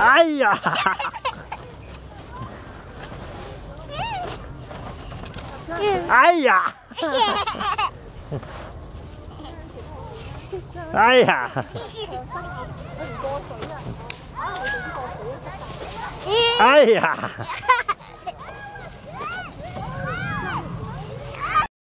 哎呀！哎呀！哎呀！哎呀！